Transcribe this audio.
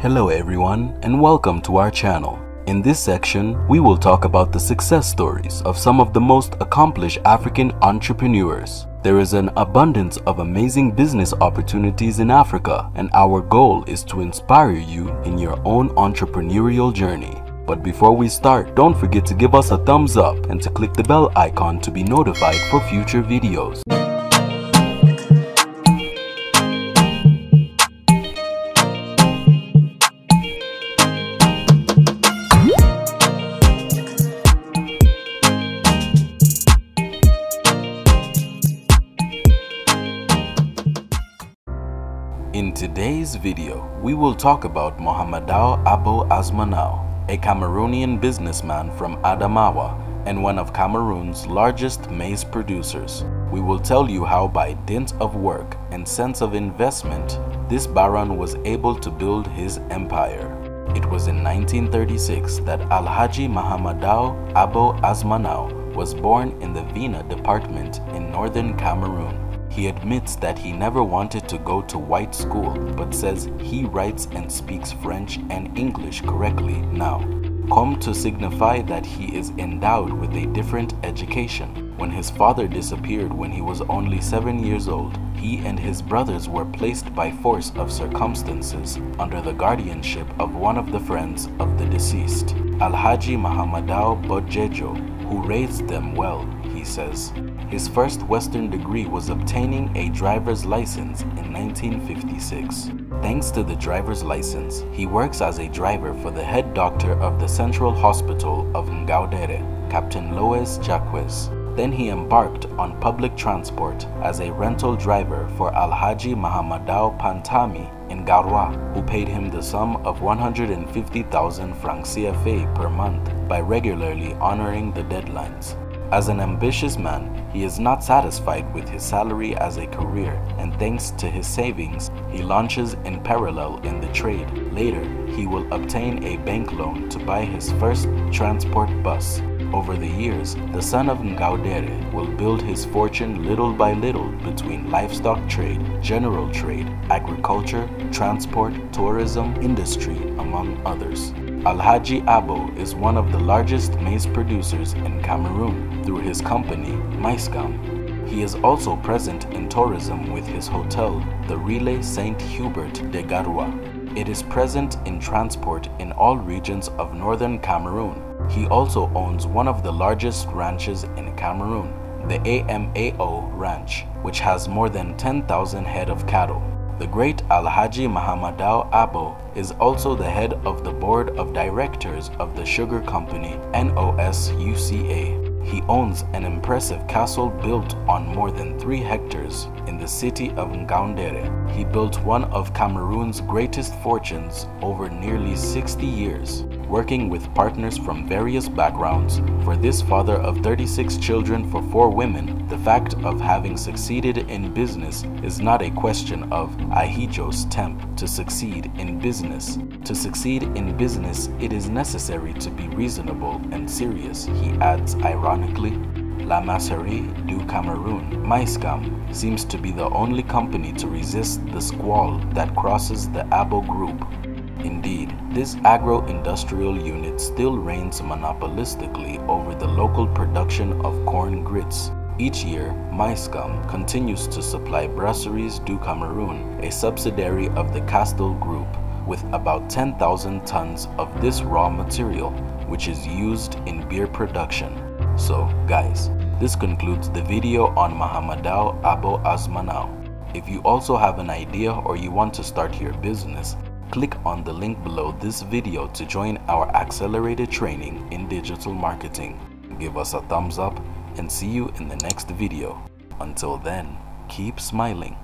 Hello everyone and welcome to our channel. In this section, we will talk about the success stories of some of the most accomplished African entrepreneurs. There is an abundance of amazing business opportunities in Africa and our goal is to inspire you in your own entrepreneurial journey. But before we start, don't forget to give us a thumbs up and to click the bell icon to be notified for future videos. In today's video, we will talk about Mohamadou Abbo Ousmanou, a Cameroonian businessman from Adamawa and one of Cameroon's largest maize producers. We will tell you how by dint of work and sense of investment, this baron was able to build his empire. It was in 1936 that Alhadji Mohamadou Abbo Ousmanou was born in the Vina department in northern Cameroon. He admits that he never wanted to go to white school, but says he writes and speaks French and English correctly now. Come to signify that he is endowed with a different education. When his father disappeared when he was only seven years old, he and his brothers were placed by force of circumstances under the guardianship of one of the friends of the deceased, Alhadji Mohamedou Bodédjo, who raised them well, he says. His first Western degree was obtaining a driver's license in 1956. Thanks to the driver's license, he works as a driver for the head doctor of the Central Hospital of Ngaoundéré, Captain Loez Jacques. Then he embarked on public transport as a rental driver for Alhadji Mohamadou Pantami in Garoua, who paid him the sum of 150,000 francs CFA per month by regularly honoring the deadlines. As an ambitious man, he is not satisfied with his salary as a career, and thanks to his savings, he launches in parallel in the trade. Later, he will obtain a bank loan to buy his first transport bus. Over the years, the son of Ngaoundéré will build his fortune little by little between livestock trade, general trade, agriculture, transport, tourism, industry, among others. Alhadji Abbo is one of the largest maize producers in Cameroon through his company, Maïscam. He is also present in tourism with his hotel, the Relais Saint Hubert de Garoua. It is present in transport in all regions of northern Cameroon. He also owns one of the largest ranches in Cameroon, the AMAO Ranch, which has more than 10,000 head of cattle. The great Alhadji Mohamadou Abbo is also the head of the board of directors of the sugar company NOSUCA. He owns an impressive castle built on more than 3 hectares in the city of Ngaoundéré. He built one of Cameroon's greatest fortunes over nearly 60 years, working with partners from various backgrounds. For this father of 36 children for 4 women, the fact of having succeeded in business is not a question of ahijos temp to succeed in business. To succeed in business, it is necessary to be reasonable and serious, he adds ironically. La Maïserie du Cameroun, Maïscam, seems to be the only company to resist the squall that crosses the Abbo Group. Indeed, this agro-industrial unit still reigns monopolistically over the local production of corn grits. Each year, Maïscam continues to supply Brasseries du Cameroun, a subsidiary of the Castel Group, with about 10,000 tons of this raw material, which is used in beer production. So, guys, this concludes the video on Mohamadou Abbo Ousmanou. If you also have an idea or you want to start your business, click on the link below this video to join our accelerated training in digital marketing. Give us a thumbs up and see you in the next video. Until then, keep smiling.